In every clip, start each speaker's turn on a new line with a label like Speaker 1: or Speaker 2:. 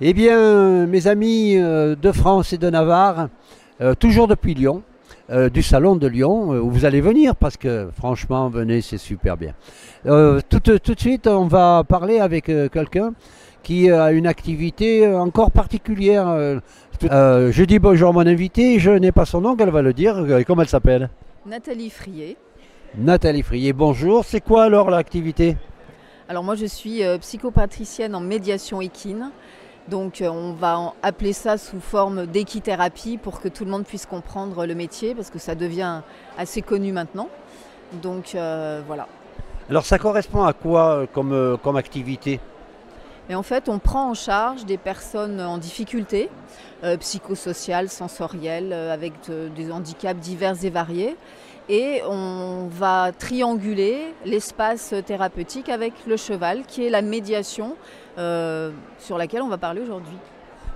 Speaker 1: Eh bien, mes amis euh, de France et de Navarre, euh, toujours depuis Lyon, euh, du salon de Lyon, où vous allez venir parce que franchement, venez, c'est super bien. Tout, tout, de suite, on va parler avec quelqu'un qui a une activité encore particulière. je dis bonjour à mon invité, je n'ai pas son nom, elle va le dire. Comment elle s'appelle?
Speaker 2: Nathalie Frier.
Speaker 1: Nathalie Frier, bonjour. C'est quoi alors l'activité?
Speaker 2: Alors moi je suis psychopatricienne en médiation équine. Donc euh, on va appeler ça sous forme d'équithérapie pour que tout le monde puisse comprendre le métier parce que ça devient assez connu maintenant. Donc euh, voilà.
Speaker 1: Alors ça correspond à quoi euh, comme, comme activité?
Speaker 2: Et en fait, on prend en charge des personnes en difficulté, psychosociales, sensorielles, avec des handicaps divers et variés. Et on va trianguler l'espace thérapeutique avec le cheval, qui est la médiation sur laquelle on va parler aujourd'hui.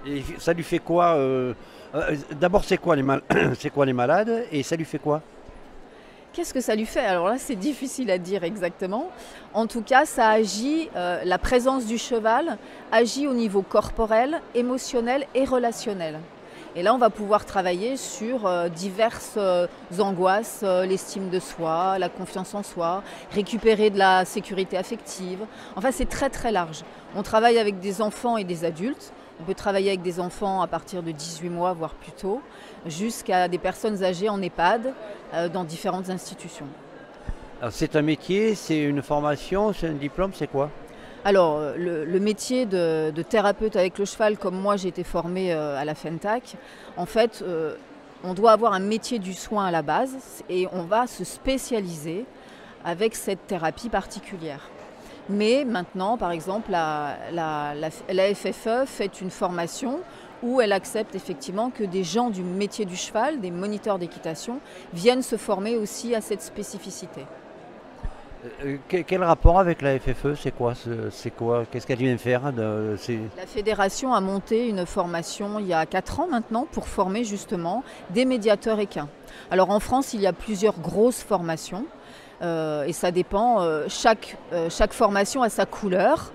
Speaker 1: Et ça lui fait quoi euh, euh, D'abord, c'est quoi, les quoi les malades et ça lui fait quoi?
Speaker 2: Qu'est-ce que ça lui fait? Alors là, c'est difficile à dire exactement. En tout cas, ça agit, la présence du cheval agit au niveau corporel, émotionnel et relationnel. Et là, on va pouvoir travailler sur diverses angoisses, l'estime de soi, la confiance en soi, récupérer de la sécurité affective. Enfin, c'est très très large. On travaille avec des enfants et des adultes. On peut travailler avec des enfants à partir de 18 mois, voire plus tôt, jusqu'à des personnes âgées en EHPAD euh, dans différentes institutions.
Speaker 1: C'est un métier, c'est une formation, c'est un diplôme, c'est quoi?
Speaker 2: Alors, euh, le, métier de, thérapeute avec le cheval, comme moi j'ai été formée euh, à la FENTAC, en fait, on doit avoir un métier du soin à la base et on va se spécialiser avec cette thérapie particulière. Mais maintenant, par exemple, la, FFE fait une formation où elle accepte effectivement que des gens du métier du cheval, des moniteurs d'équitation, viennent se former aussi à cette spécificité.
Speaker 1: Euh, euh, quel rapport avec la FFE C'est quoi C'est quoi? Qu'est-ce qu'elle vient faire
Speaker 2: La fédération a monté une formation il y a 4 ans maintenant pour former justement des médiateurs équins. Alors en France, il y a plusieurs grosses formations. Euh, et ça dépend, euh, chaque, euh, chaque formation a sa couleur.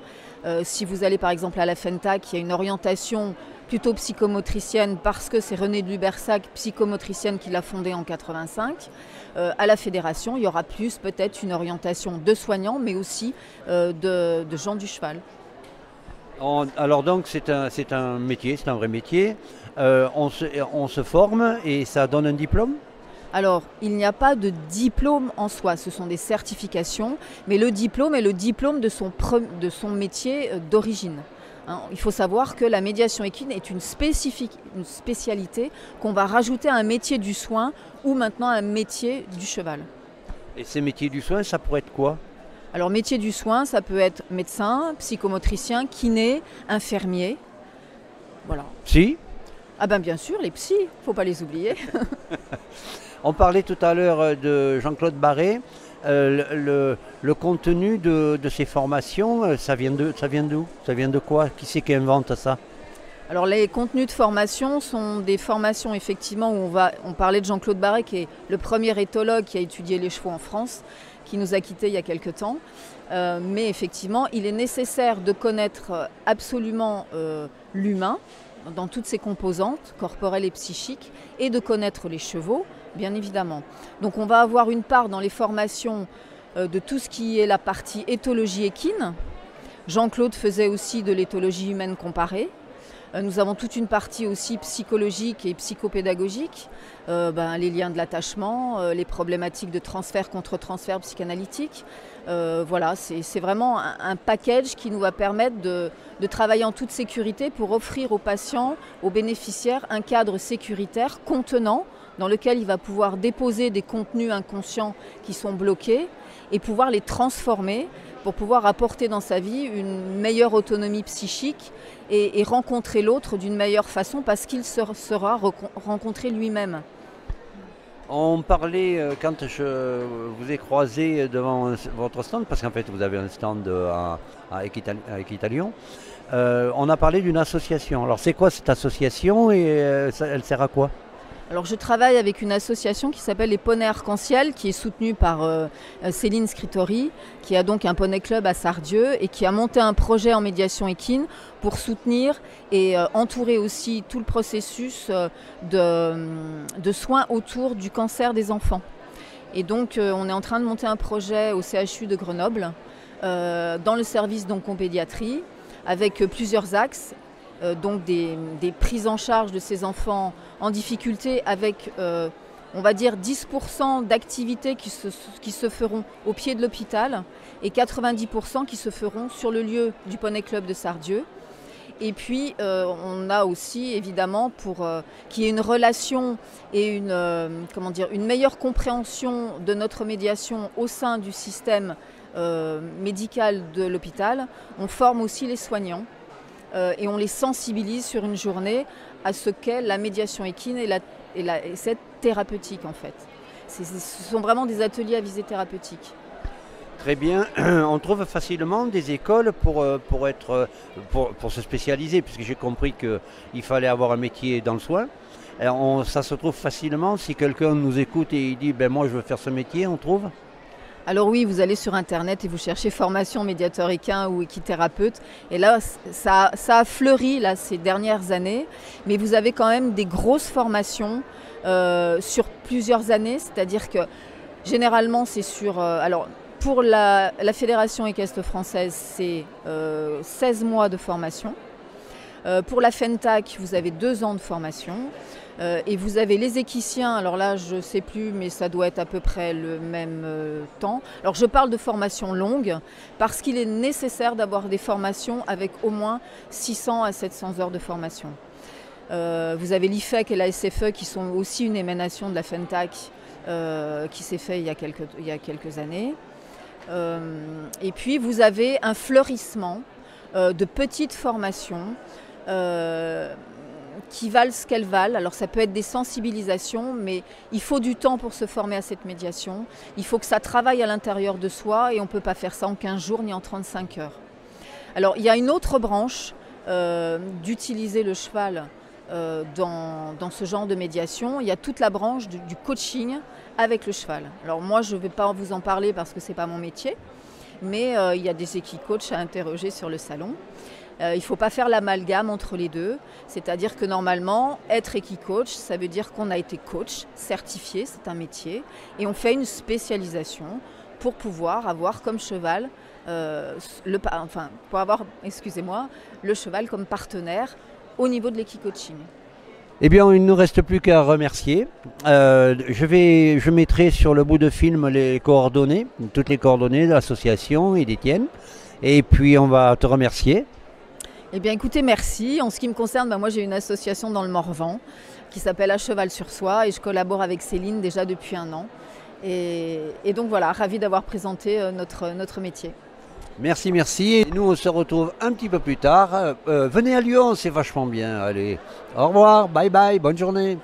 Speaker 2: si vous allez par exemple à la FENTAC, il y a une orientation plutôt psychomotricienne parce que c'est René de Lubersac, psychomotricienne, qui l'a fondée en 85. à la fédération, il y aura plus peut-être une orientation de soignants, mais aussi de, gens du cheval.
Speaker 1: alors donc c'est un, un, métier, c'est un vrai métier. on, se, on se forme et ça donne un diplôme?
Speaker 2: Alors, il n'y a pas de diplôme en soi, ce sont des certifications, mais le diplôme est le diplôme de son, de son métier euh, d'origine. Hein, il faut savoir que la médiation équine est une, une spécialité qu'on va rajouter à un métier du soin ou maintenant un métier du cheval.
Speaker 1: Et ces métiers du soin, ça pourrait être quoi?
Speaker 2: Alors, métier du soin, ça peut être médecin, psychomotricien, kiné, infirmier.
Speaker 1: Voilà. Si
Speaker 2: Ah ben bien sûr, les psys, faut pas les oublier.
Speaker 1: On parlait tout à l'heure euh, de Jean-Claude Barré. Euh, le, contenu de, ces formations, euh, ça vient d'où ça, vient ça vient de quoi? Qui c'est qui invente ça?
Speaker 2: Alors les contenus de formation sont des formations effectivement où on va on parlait de Jean-Claude Barré qui est le premier éthologue qui a étudié les chevaux en France, qui nous a quittés il y a quelque temps. mais effectivement, il est nécessaire de connaître absolument l'humain dans toutes ses composantes, corporelles et psychiques, et de connaître les chevaux, bien évidemment. Donc on va avoir une part dans les formations euh, de tout ce qui est la partie éthologie équine. Jean-Claude faisait aussi de l'éthologie humaine comparée. Euh, nous avons toute une partie aussi psychologique et psychopédagogique, euh, ben, les liens de l'attachement, les problématiques de transfert contre transfert psychanalytique. voilà, c'est vraiment un, package qui nous va permettre de, travailler en toute sécurité pour offrir aux patients, aux bénéficiaires, un cadre sécuritaire contenant dans lequel il va pouvoir déposer des contenus inconscients qui sont bloqués et pouvoir les transformer pour pouvoir apporter dans sa vie une meilleure autonomie psychique et, rencontrer l'autre d'une meilleure façon parce qu'il sera rencontré lui-même.
Speaker 1: On parlait, euh, quand je vous ai croisé devant votre stand, parce qu'en fait vous avez un stand à, à, Equitalion, euh, on a parlé d'une association. Alors c'est quoi cette association et euh, elle sert à quoi?
Speaker 2: Alors je travaille avec une association qui s'appelle les Poneys Arc-en-Ciel, qui est soutenue par euh, euh, Céline Scritori, qui a donc un poney club à Sardieu et qui a monté un projet en médiation équine pour soutenir et euh, entourer aussi tout le processus de, soins autour du cancer des enfants. Et donc on est en train de monter un projet au CHU de Grenoble, dans le service d'oncopédiatrie, avec plusieurs axes euh, donc des, prises en charge de ces enfants en difficulté avec, euh, on va dire, 10% d'activités qui se, feront au pied de l'hôpital et 90% qui se feront sur le lieu du Poney Club de Sardieu. Et puis, euh, on a aussi, évidemment, pour qu'il y ait une relation et comment dire, une meilleure compréhension de notre médiation au sein du système médical de l'hôpital, on forme aussi les soignants euh, et on les sensibilise sur une journée à ce qu'est la médiation équine et, la, et, cette thérapeutique en fait. Ce sont vraiment des ateliers à visée thérapeutique.
Speaker 1: Très bien. On trouve facilement des écoles pour, euh, pour, être, euh, pour, se spécialiser, puisque j'ai compris qu'il fallait avoir un métier dans le soin. ça se trouve facilement si quelqu'un nous écoute et il dit ben moi je veux faire ce métier, on trouve?
Speaker 2: Alors oui, vous allez sur Internet et vous cherchez formation médiateur équin ou équithérapeute. Et là, ça, a fleuri là, ces dernières années. Mais vous avez quand même des grosses formations euh, sur plusieurs années. C'est-à-dire que généralement, c'est sur... Euh, alors, pour la, Fédération équestre française, c'est 16 euh, mois de formation. Pour la FENTAC, vous avez deux ans de formation. Euh, et vous avez les équiciens, alors là je ne sais plus, mais ça doit être à peu près le même euh, temps. Alors je parle de formation longue parce qu'il est nécessaire d'avoir des formations avec au moins 600 à 700 heures de formation. Euh, vous avez l'IFEC et la SFE qui sont aussi une émanation de la FENTAC qui s'est fait il y a quelques années. et puis vous avez un fleurissement de petites formations qui valent ce qu'elles valent. Alors ça peut être des sensibilisations, mais il faut du temps pour se former à cette médiation. Il faut que ça travaille à l'intérieur de soi et on ne peut pas faire ça en 15 jours ni en 35 heures. Alors il y a une autre branche euh, d'utiliser le cheval euh, dans, ce genre de médiation. Il y a toute la branche du, coaching avec le cheval. Alors moi je ne vais pas vous en parler parce que ce n'est pas mon métier, mais euh, il y a des équicoachs à interroger sur le salon. Euh, il ne faut pas faire l'amalgame entre les deux. C'est-à-dire que normalement, être équi-coach, ça veut dire qu'on a été coach, certifié, c'est un métier, et on fait une spécialisation pour pouvoir avoir comme cheval, euh, le, enfin, pour avoir, excusez-moi, le cheval comme partenaire au niveau de l'équi-coaching.
Speaker 1: Eh bien, il ne nous reste plus qu'à remercier. Euh, je, vais, je mettrai sur le bout de film les coordonnées, toutes les coordonnées de l'association et des tiennes. Et puis, on va te remercier.
Speaker 2: Eh bien écoutez, merci. En ce qui me concerne, bah, moi j'ai une association dans le Morvan qui s'appelle À Cheval sur Soi et je collabore avec Céline déjà depuis un an. Et, donc voilà, ravi d'avoir présenté euh, notre, notre métier.
Speaker 1: Merci, merci. Nous, on se retrouve un petit peu plus tard. Euh, venez à Lyon, c'est vachement bien. Allez, au revoir, bye bye, bonne journée.